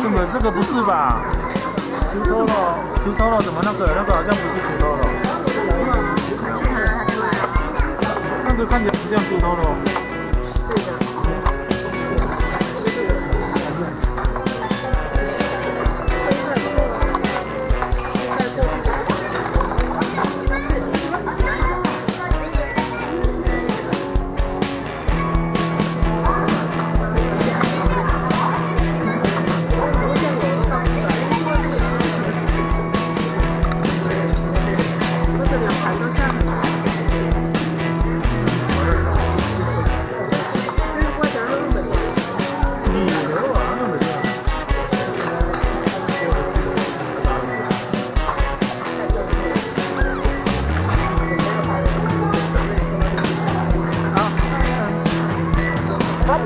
怎么这个不是吧？石头了石头了怎么那个？那个好像不是石头了。那个看起来不像猪头肉对的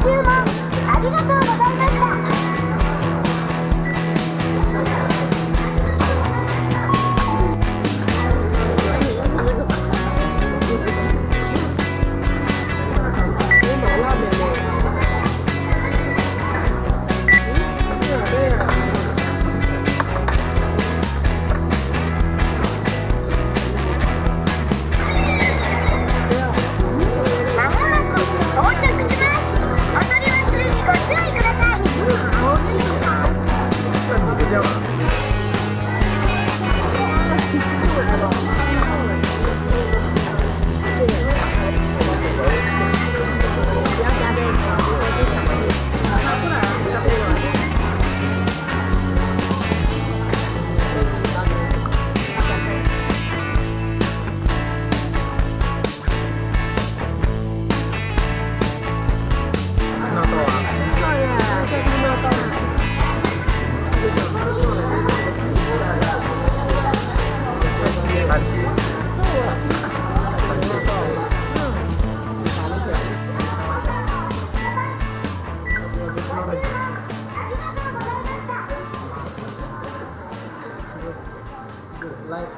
ありがとうございました。ライト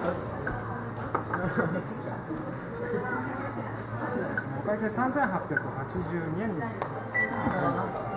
大体3882円です。